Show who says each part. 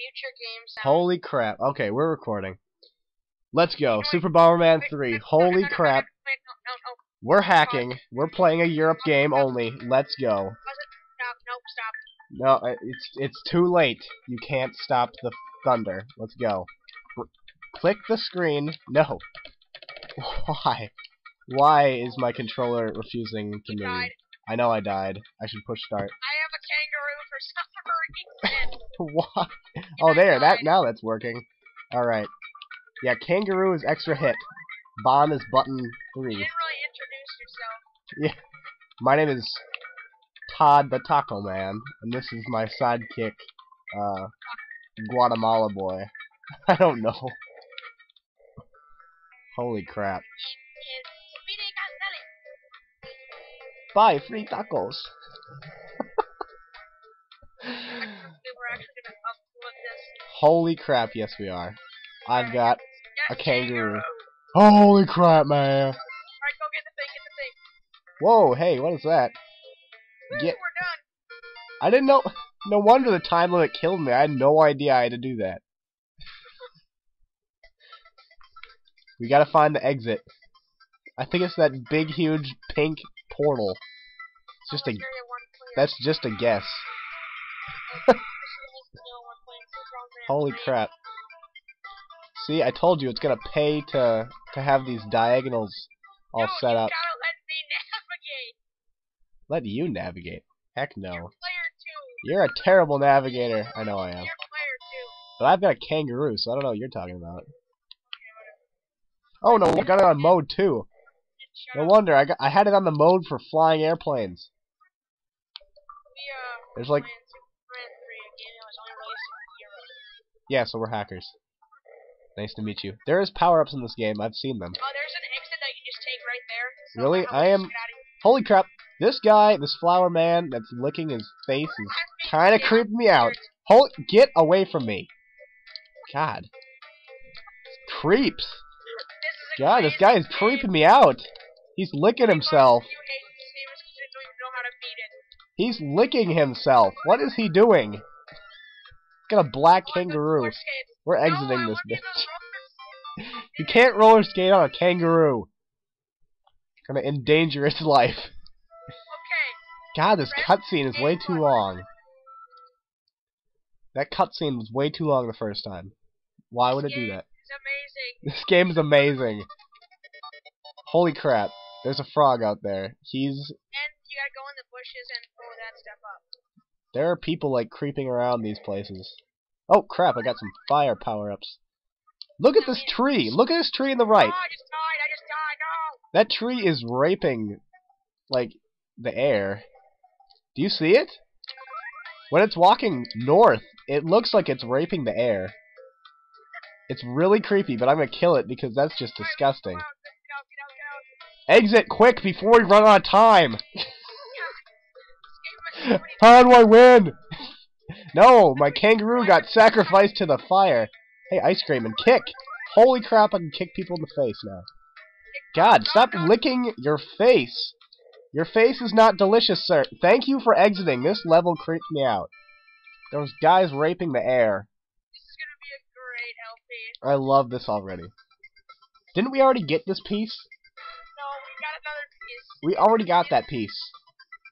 Speaker 1: mute your game.
Speaker 2: Holy crap. Okay, we're recording. Let's go. Super Bomberman 3. Holy crap.
Speaker 1: Wait, no, no, no.
Speaker 2: We're hacking. We're playing a Europe game only. Let's go.
Speaker 1: Stop. Nope. Stop.
Speaker 2: No, uh, it's it's too late. You can't stop the thunder. Let's go. R click the screen. No. Why? Why is my controller refusing to move? I know I died. I should push start. Why? Oh, there. That now that's working. All right. Yeah, kangaroo is extra hit. Bomb is button three.
Speaker 1: You
Speaker 2: three.
Speaker 1: didn't really introduce yourself. Yeah.
Speaker 2: My name is Todd the Taco Man, and this is my sidekick, uh, Guatemala boy. I don't know. Holy crap.
Speaker 1: Is Speedy
Speaker 2: Buy free tacos.
Speaker 1: We were actually gonna upload this.
Speaker 2: Holy crap, yes we are. I've got a kangaroo. Holy crap, man.
Speaker 1: go get the thing. Get the thing.
Speaker 2: Whoa, hey, what is that?
Speaker 1: Woo,
Speaker 2: Get-
Speaker 1: we're done.
Speaker 2: I didn't know. No wonder the time limit killed me. I had no idea I had to do that. We gotta find the exit. I think it's that big, huge, pink portal. It's just a.
Speaker 1: Almost area one clear.
Speaker 2: That's just a guess. Holy crap. See, I told you it's gonna pay to to have these diagonals all
Speaker 1: no,
Speaker 2: set up.
Speaker 1: let.
Speaker 2: Let you navigate. Heck
Speaker 1: You're
Speaker 2: no.
Speaker 1: two.
Speaker 2: You're a terrible navigator. I know I am.
Speaker 1: You're.
Speaker 2: But I've got a kangaroo, so I don't know what you're talking about. Oh no, I got it on mode too. No wonder I got I had it on the mode for flying airplanes.
Speaker 1: Uh,
Speaker 2: There's like yeah, so we're hackers. Nice to meet you. There is power ups in this game. I've seen them.
Speaker 1: Oh, there's an exit that you just take right there. So
Speaker 2: Really? I am-
Speaker 1: we just get out of here?
Speaker 2: Holy crap! This guy, this flower man that's licking his face is kind of creeping me out. Holy, get away from me! God, creeps. God, this guy is creeping me out. He's licking himself.
Speaker 1: You hate this game is 'cause you don't know how to beat it.
Speaker 2: He's licking himself. What is he doing? Got a black kangaroo. We're exiting this bitch. You can't roller skate on a kangaroo. Gonna endanger its life. God, this cutscene is way too long. That cutscene was way too long the first time. Why would it do that?
Speaker 1: It's amazing.
Speaker 2: This game is amazing. Holy crap. There's a frog out there. He's
Speaker 1: And you gotta go in the bushes and blow that stuff up.
Speaker 2: There are people like creeping around these places. Oh crap, I got some fire power-ups. Look at this tree. Look at this tree in the right.
Speaker 1: Oh, I just died. I just died. No.
Speaker 2: That tree is raping like the air. Do you see it? When it's walking north, it looks like it's raping the air. It's really creepy, but I'm gonna kill it because that's just disgusting. Exit quick before we run out of time! How do I win? No, my kangaroo got sacrificed to the fire. Hey, Ice Cream, and kick! Holy crap, I can kick people in the face now. God, stop licking your face! Your face is not delicious, sir. Thank you for exiting. This level creeped me out. There was guys raping the air.
Speaker 1: This is gonna be a great LP.
Speaker 2: I love this already. Didn't we already get this piece?
Speaker 1: No, we got another piece.
Speaker 2: We already got that piece.